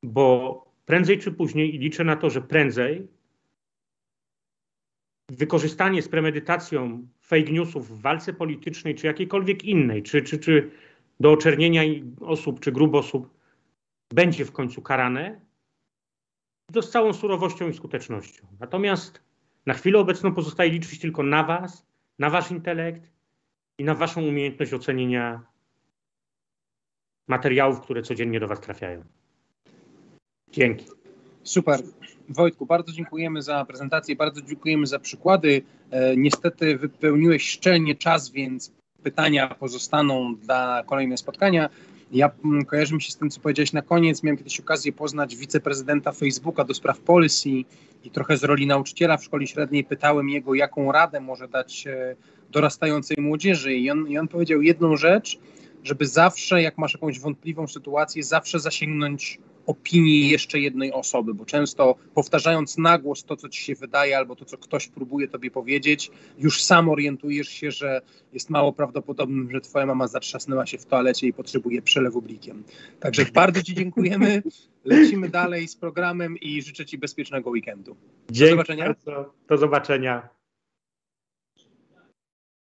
bo prędzej czy później, i liczę na to, że prędzej, wykorzystanie z premedytacją fake newsów w walce politycznej, czy jakiejkolwiek innej, czy, czy, czy do oczernienia osób, czy grup osób, będzie w końcu karane, to z całą surowością i skutecznością. Natomiast na chwilę obecną pozostaje liczyć tylko na Was, na Wasz intelekt i na Waszą umiejętność ocenienia materiałów, które codziennie do Was trafiają. Dzięki. Super. Wojtku, bardzo dziękujemy za prezentację, bardzo dziękujemy za przykłady. E, niestety wypełniłeś szczelnie czas, więc pytania pozostaną dla kolejne spotkania. Ja mm, kojarzy mi się z tym, co powiedziałeś na koniec. Miałem kiedyś okazję poznać wiceprezydenta Facebooka do spraw policy i trochę z roli nauczyciela w szkole średniej pytałem jego, jaką radę może dać e, dorastającej młodzieży. I on, I on powiedział jedną rzecz, żeby zawsze, jak masz jakąś wątpliwą sytuację, zawsze zasięgnąć opinii jeszcze jednej osoby, bo często powtarzając na głos to, co ci się wydaje, albo to, co ktoś próbuje tobie powiedzieć, już sam orientujesz się, że jest mało prawdopodobnym, że twoja mama zatrzasnęła się w toalecie i potrzebuje przelewu blikiem. Także bardzo ci dziękujemy. Lecimy dalej z programem i życzę ci bezpiecznego weekendu. Do Dzięki zobaczenia. Bardzo. Do zobaczenia.